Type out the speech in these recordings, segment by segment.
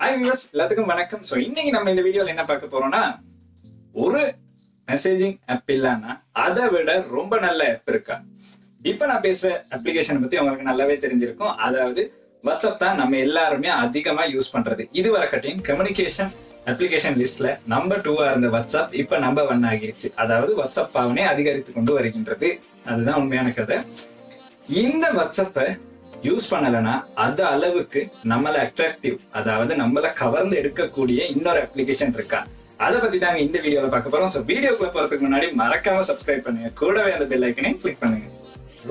Hi viewers எல்லாத்துக்கும் வணக்கம். So இன்னைக்கு நம்ம இந்த வீடியோல என்ன பார்க்க போறோம்னா ஒரு மெசேஜிங் ஆப் இல்லைன்னா அதை விட ரொம்ப நல்ல ஆப் இருக்கா? இப்போ நான் பேசுற அப்ளிகேஷன் பத்தி உங்களுக்கு நல்லாவே தெரிஞ்சிருக்கும். அதாவது வாட்ஸ்அப் தான் நம்ம எல்லாருமே அதிகமா யூஸ் பண்றது. இது வரைக்கட்டையும் கம்யூனிகேஷன் அப்ளிகேஷன் லிஸ்ட்ல நம்பர் டூவா இருந்த வாட்ஸ்அப் இப்ப நம்பர் ஒன் ஆகிருச்சு. அதாவது வாட்ஸ்அப் பாவனை அதிகரித்து கொண்டு வருகின்றது. அதுதான் உண்மையான கதை. இந்த வாட்ஸ்அப்பை யூஸ் பண்ணலைன்னா அது அளவுக்கு நம்மள அட்ராக்டிவ் அதாவது நம்மள கவர்ந்து எடுக்கக்கூடிய இன்னொரு அப்ளிகேஷன் இருக்கா? அதை பத்தி தாங்க இந்த வீடியோல பார்க்க போறோம். ஸோ வீடியோக்குள்ள போறதுக்கு முன்னாடி மறக்காம சப்ஸ்கிரைப் பண்ணுங்க. கூடவே அந்த பெல் ஐக்கனையும் கிளிக் பண்ணுங்க.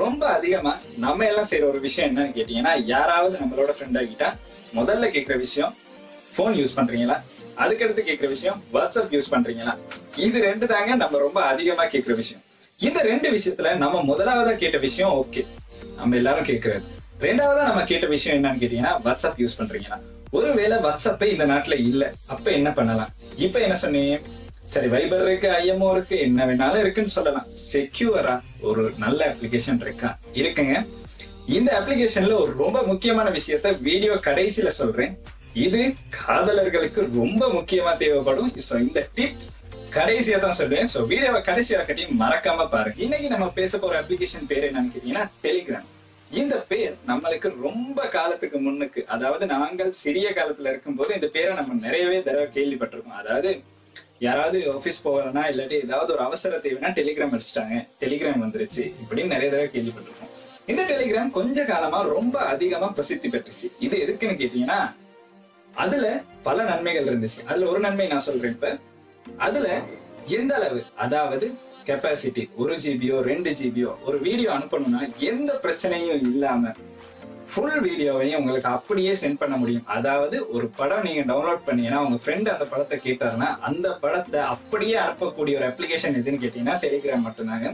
ரொம்ப அதிகமா நம்ம எல்லாம் செய்யற ஒரு விஷயம் என்னன்னு கேட்டீங்கன்னா யாராவது நம்மளோட ஃப்ரெண்ட் ஆகிட்டா முதல்ல கேட்கிற விஷயம் ஃபோன் யூஸ் பண்றீங்களா? அதுக்கடுத்து கேட்கிற விஷயம் வாட்ஸ்அப் யூஸ் பண்றீங்களா? இது ரெண்டு தாங்க நம்ம ரொம்ப அதிகமா கேட்கிற விஷயம். இந்த ரெண்டு விஷயத்துல நம்ம முதலாவதா கேட்ட விஷயம் ஓகே நம்ம எல்லாரும் கேட்கறது ரெண்டாவதா நம்ம கேட்ட விஷயம் என்னன்னு கேட்டீங்கன்னா வாட்ஸ்அப் யூஸ் பண்றீங்களா ஒருவேளை வாட்ஸ்அப்பே இந்த நாட்டுல இல்ல. அப்ப என்ன பண்ணலாம்? இப்ப என்ன சொன்னீங்க சரி வைபர் இருக்கு ஐஎம்ஓ இருக்கு என்ன வேணாலும் இருக்குன்னு சொல்லலாம். செக்யூரா ஒரு நல்ல அப்ளிகேஷன் இருக்கா? இருக்குங்க. இந்த அப்ளிகேஷன்ல ஒரு ரொம்ப முக்கியமான விஷயத்த வீடியோ கடைசியில சொல்றேன். இது காதலர்களுக்கு ரொம்ப முக்கியமா தேவைப்படும். இந்த டிப்ஸ் கடைசியா தான் சொல்றேன். சோ வீடியோவை கடைசியா கட்டி மறக்காம பாருங்க. இன்னைக்கு நம்ம பேச போற அப்ளிகேஷன் பேர் என்னன்னு கேட்டீங்கன்னா டெலிகிராம் இந்த பேர் நம்மளுக்கு ரொம்ப காலத்துக்கு முன்னுக்கு அதாவது நாங்கள் சிறிய காலத்துல இருக்கும்போது இந்த பேரை நம்ம நிறையவே தடவை கேள்விப்பட்டிருக்கோம். அதாவது யாராவது ஆபீஸ் போகலன்னா இல்லாட்டி ஏதாவது ஒரு அவசர தேவைன்னா டெலிகிராம் அடிச்சிட்டாங்க டெலிகிராம் வந்துருச்சு இப்படின்னு நிறைய தடவை கேள்விப்பட்டிருக்கோம். இந்த டெலிகிராம் கொஞ்ச காலமா ரொம்ப அதிகமா பிரசித்தி பெற்றுச்சு. இது எதுக்குன்னு கேட்டீங்கன்னா அதுல பல நன்மைகள் இருந்துச்சு. அதுல ஒரு நன்மை நான் சொல்றேன் இப்ப. அதுல எந்த அளவு? அதாவது கெப்பாசிட்டி ஒரு ஜிபியோ ரெண்டு ஜிபியோ ஒரு வீடியோ அனுப்பணும்னா எந்த பிரச்சனையும் இல்லாம ஃபுல் வீடியோவையும் உங்களுக்கு அப்படியே சென்ட் பண்ண முடியும். அதாவது ஒரு படம் நீங்க டவுன்லோட் பண்ணீங்கன்னா உங்க ஃப்ரெண்ட் அந்த படத்தை கேட்டாருன்னா அந்த படத்தை அப்படியே அனுப்பக்கூடிய ஒரு அப்ளிகேஷன் எதுன்னு கேட்டீங்கன்னா டெலிகிராம் மட்டும்தாங்க.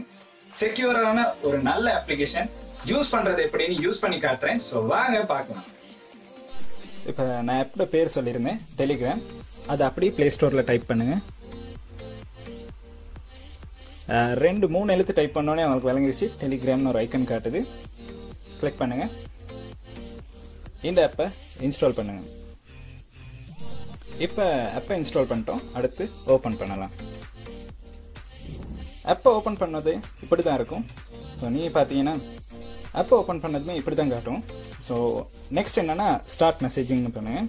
செக்யூரான ஒரு நல்ல அப்ளிகேஷன் யூஸ் பண்றது எப்படின்னு யூஸ் பண்ணி காட்டுறேன். ஸோ வாங்க பார்க்கலாம். இப்போ நான் எப்போ பேர் சொல்லியிருந்தேன் டெலிகிராம் அதை அப்படியே பிளே ஸ்டோரில் டைப் பண்ணுங்க. ரெண்டு மூணு எழுத்து டைப் பண்ணோன்னே அவங்களுக்கு விளங்கிடுச்சு டெலிகிராம்னு ஒரு ஐக்கன் காட்டுது. கிளிக் பண்ணுங்க. இந்த ஆப்பை இன்ஸ்டால் பண்ணுங்க. இப்போ ஆப்பை இன்ஸ்டால் பண்ணிட்டோம். அடுத்து ஓப்பன் பண்ணலாம். ஆப்பை ஓப்பன் பண்ணது இப்படி தான் இருக்கும். ஸோ நீங்கள் பார்த்தீங்கன்னா ஆப்பை ஓப்பன் பண்ணதுமே இப்படி தான் காட்டும். ஸோ நெக்ஸ்ட் என்னன்னா ஸ்டார்ட் மெசேஜிங்னு பண்ணுங்க.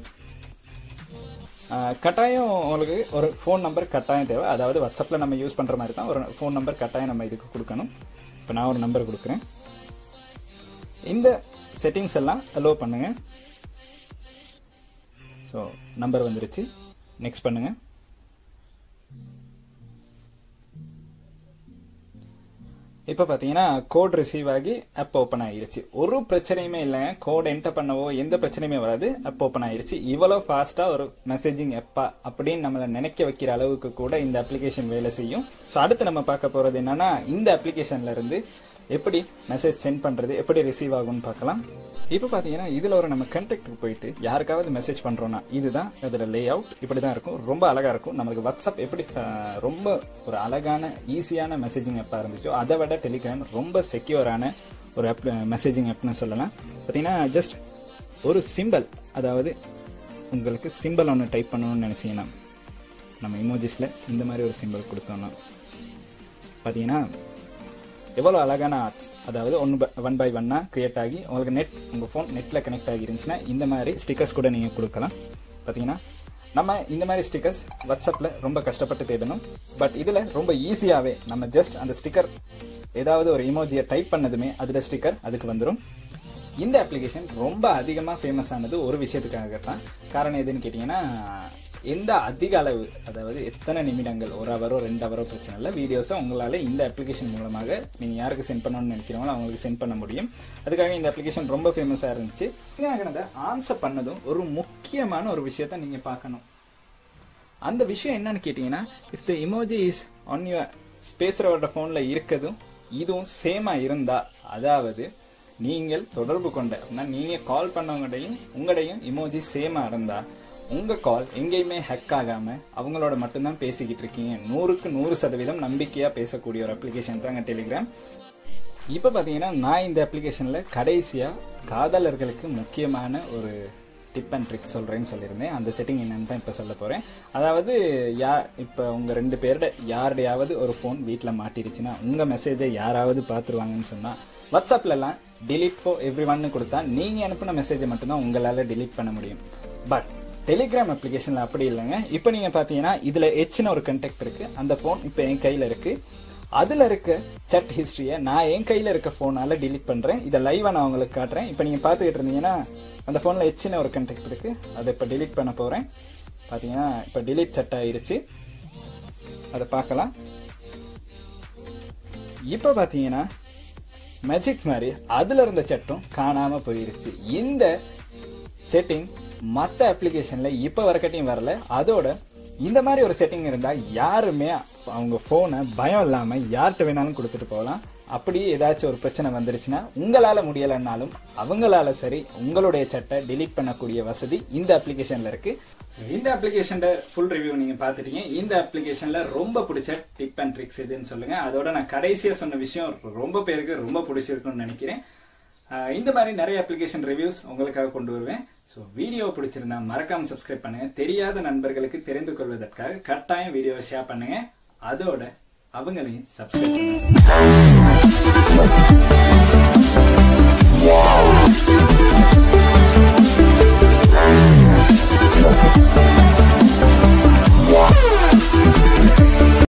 கட்டாயம் உங்களுக்கு ஒரு ஃபோன் நம்பர் கட்டாயம் தேவை. அதாவது வாட்ஸ்அப்பில் நம்ம யூஸ் பண்ணுற மாதிரி தான் ஒரு ஃபோன் நம்பர் கட்டாயம் நம்ம இதுக்கு கொடுக்கணும். இப்போ நான் ஒரு நம்பர் கொடுக்குறேன். இந்த செட்டிங்ஸ் எல்லாம் அலோவ் பண்ணுங்கள் ஸோ நம்பர் வந்துருச்சு. நெக்ஸ்ட் பண்ணுங்கள் இப்போ பார்த்தீங்கன்னா கோட் ரிசீவ் ஆகி அப் ஓப்பன் ஆகிருச்சு. ஒரு பிரச்சனையுமே இல்லைங்க. கோட் என்டர் பண்ணவோ எந்த பிரச்சனையுமே வராது. அப் ஓப்பன் ஆகிருச்சு. இவ்வளோ ஃபாஸ்ட்டாக ஒரு மெசேஜிங் எப்பா அப்படின்னு நம்மளை நினைக்க வைக்கிற அளவுக்கு கூட இந்த அப்ளிகேஷன் வேலை செய்யும். ஸோ அடுத்து நம்ம பார்க்க போகிறது என்னன்னா இந்த அப்ளிகேஷன்ல இருந்து எப்படி மெசேஜ் சென்ட் பண்ணுறது எப்படி ரிசீவ் ஆகும்னு பார்க்கலாம். இப்போ பார்த்தீங்கன்னா இதில் ஒரு நம்ம கண்டெக்ட்டுக்கு போயிட்டு யாருக்காவது மெசேஜ் பண்ணுறோன்னா இதுதான் அதில் லே அவுட் இப்படி தான் இருக்கும். ரொம்ப அழகாக இருக்கும். நமக்கு வாட்ஸ்அப் எப்படி ரொம்ப ஒரு அழகான ஈஸியான மெசேஜிங் ஆப்பாக இருந்துச்சோ அதை விட டெலிகிராம் ரொம்ப செக்யூரான ஒரு ஆப் மெசேஜிங் ஆப்னு சொல்லலாம். பார்த்தீங்கன்னா ஜஸ்ட் ஒரு சிம்பல் அதாவது உங்களுக்கு சிம்பல் ஒன்று டைப் பண்ணணும்னு நினச்சிங்கன்னா நம்ம இமோஜிஸில் இந்த மாதிரி ஒரு சிம்பல் கொடுத்தோன்னா பார்த்தீங்கன்னா எவ்வளோ அழகான ஆர்ட்ஸ் அதாவது ஒன் பை ஒன் பை ஒன்னாக க்ரியேட் ஆகி உங்களுக்கு நெட் உங்கள் ஃபோன் நெட்டில் கனெக்ட் ஆகி இருந்துச்சுன்னா இந்த மாதிரி ஸ்டிக்கர்ஸ் கூட நீங்கள் கொடுக்கலாம். பார்த்தீங்கன்னா நம்ம இந்த மாதிரி ஸ்டிக்கர்ஸ் வாட்ஸ்அப்பில் ரொம்ப கஷ்டப்பட்டு தேடணும். பட் இதில் ரொம்ப ஈஸியாகவே நம்ம ஜஸ்ட் அந்த ஸ்டிக்கர் ஏதாவது ஒரு இமோஜியை டைப் பண்ணதுமே அதில் ஸ்டிக்கர் அதுக்கு வந்துடும் இந்த அப்ளிகேஷன் ரொம்ப அதிகமாக ஃபேமஸ் ஆனது ஒரு விஷயத்துக்காக தான் காரணம் எதுன்னு கேட்டிங்கன்னா எந்த அதிக அளவு அதாவது எத்தனை நிமிடங்கள் ஒரு ஹவரோ ரெண்டு ஹவரோ பிரச்சனை இல்லை வீடியோஸை உங்களால் இந்த அப்ளிகேஷன் மூலமாக நீங்கள் யாருக்கு சென்ட் பண்ணணும்னு நினைக்கிறீங்களோ அவங்களுக்கு சென்ட் பண்ண முடியும். அதுக்காக இந்த அப்ளிகேஷன் ரொம்ப ஃபேமஸாக இருந்துச்சு. இதாகினதை ஆன்சர் பண்ணதும் ஒரு முக்கியமான ஒரு விஷயத்த நீங்கள் பார்க்கணும். அந்த விஷயம் என்னன்னு கேட்டிங்கன்னா if the emoji is on your பேசுகிறவரோட ஃபோனில் இருக்கதும் இதுவும் சேமாக இருந்தா அதாவது நீங்கள் தொடர்பு கொண்ட நீங்கள் கால் பண்ணவங்கடையும் உங்களையும் இமோஜி சேமாக இருந்தால் உங்கள் கால் எங்கேயுமே ஹேக் ஆகாமல் அவங்களோட மட்டும்தான் பேசிக்கிட்டு இருக்கீங்க. நூறுக்கு நூறு சதவீதம் நம்பிக்கையாக பேசக்கூடிய ஒரு அப்ளிகேஷன் தாங்க டெலிகிராம் இப்போ பார்த்தீங்கன்னா நான் இந்த அப்ளிகேஷனில் கடைசியாக காதலர்களுக்கு முக்கியமான ஒரு டிப் அண்ட் ட்ரிக் சொல்கிறேன்னு சொல்லியிருந்தேன். அந்த செட்டிங் என்னன்னு தான் இப்போ சொல்ல போகிறேன் அதாவது யா இப்போ உங்கள் ரெண்டு பேரோட யாருடையாவது ஒரு ஃபோன் வீட்டில் மாட்டிருச்சுன்னா உங்கள் மெசேஜை யாராவது பார்த்துருவாங்கன்னு சொன்னால் வாட்ஸ்அப்லலாம் டிலீட் ஃபோர் எவ்ரி ஒன்னு கொடுத்தா நீங்கள் அனுப்பின மெசேஜை மட்டும்தான் உங்களால் டிலீட் பண்ண முடியும். பட் டெலிகிராம் அப்ளிகேஷனில் அப்படி இல்லைங்க. இப்போ நீங்கள் பார்த்தீங்கன்னா இதில் ஹெச்னு ஒரு கண்டெக்ட் இருக்குது அந்த ஃபோன் இப்போ என் கையில் இருக்குது அதில் இருக்க சட் ஹிஸ்ட்ரியை நான் என் கையில் இருக்க ஃபோனால் டிலீட் பண்ணுறேன் இதை லைவாக நான் உங்களுக்கு காட்டுறேன். இப்போ நீங்கள் பார்த்துக்கிட்டு இருந்தீங்கன்னா அந்த ஃபோனில் ஹெச்னு ஒரு கண்டெக்ட் இருக்குது அதை இப்போ டிலீட் பண்ண போகிறேன் பார்த்தீங்கன்னா இப்போ டிலீட் சட் ஆயிருச்சு. அதை பார்க்கலாம் இப்போ பார்த்தீங்கன்னா மேஜிக் மாதிரி அதில் இருந்த சட்டும் காணாமல் போயிருச்சு. இந்த செட்டிங் மற்ற அப்ளிகேஷன்ல இப்போ வரைக்கட்டையும் வரல. அதோட இந்த மாதிரி ஒரு செட்டிங் இருந்தா யாருமே அவங்க போனை பயம் இல்லாம யார்கிட்ட வேணாலும் கொடுத்துட்டு போகலாம். அப்படி ஏதாச்சும் ஒரு பிரச்சனை வந்துருச்சுன்னா உங்களால முடியலைன்னாலும் அவங்களால சரி உங்களுடைய சட்டை டிலீட் பண்ணக்கூடிய வசதி இந்த அப்ளிகேஷன்ல இருக்கு. இந்த அப்ளிகேஷன் ஃபுல் ரிவ்யூ நீங்க பாத்துட்டீங்க இந்த அப்ளிகேஷன்ல ரொம்ப பிடிச்ச டிப் அண்ட் ட்ரிக்ஸ் எதுன்னு சொல்லுங்க. அதோட நான் கடைசியா சொன்ன விஷயம் ரொம்ப பேருக்கு ரொம்ப பிடிச்சிருக்கும்னு நினைக்கிறேன். இந்த மாதிரி நிறைய அப்ளிகேஷன் ரிவ்யூஸ் உங்களுக்காக கொண்டு வருவேன். ஸோ வீடியோ பிடிச்சிருந்தா மறக்காமல் சப்ஸ்கிரைப் பண்ணுங்க. தெரியாத நண்பர்களுக்கு தெரிந்து கொள்வதற்காக கட்டாயம் வீடியோவை ஷேர் பண்ணுங்க. அதோட அவங்களையும் சப்ஸ்கிரைப் பண்ணுங்க.